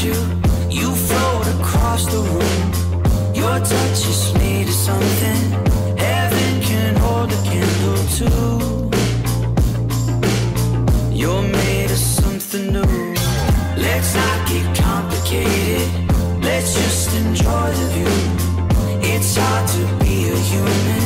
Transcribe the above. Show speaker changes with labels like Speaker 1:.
Speaker 1: you. You float across the room. Your touch is made of something. Heaven can hold a candle to. You're made of something new. Let's not get complicated. Let's just enjoy the view. It's hard to be a human.